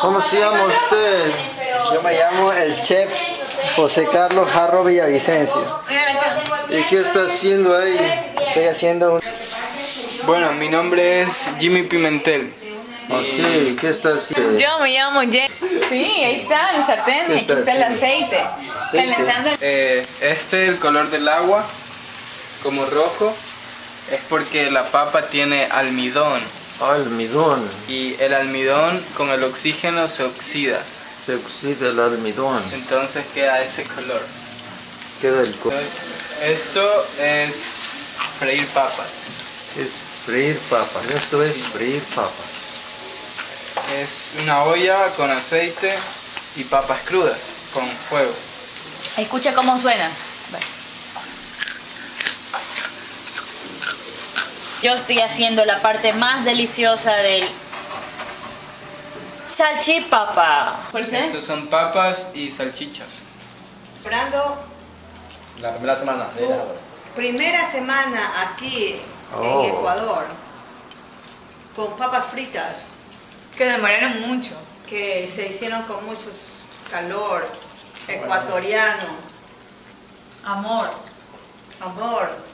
¿Cómo se llama usted? Yo me llamo el chef José Carlos Jarro Villavicencio. ¿Y qué está haciendo ahí? Estoy haciendo un... Bueno, mi nombre es Jimmy Pimentel. Ah, sí, ¿qué está haciendo? Yo me llamo Jen. Sí, ahí está el sartén y aquí está el aceite. Aceite. Calentando. Eh, este, el color del agua, como rojo, es porque la papa tiene almidón. Almidón. Y el almidón con el oxígeno se oxida. Se oxida el almidón. Entonces queda ese color. Queda el co Esto es freír papas. Es freír papas. Esto es freír papas. Es una olla con aceite y papas crudas con fuego. Escucha cómo suena. Yo estoy haciendo la parte más deliciosa del salchipapa. ¿Por qué? Estos son papas y salchichas. celebrando La primera semana. su primera semana aquí Oh. en Ecuador con papas fritas Que demoraron mucho. que se hicieron con mucho calor ecuatoriano, Amor. amor.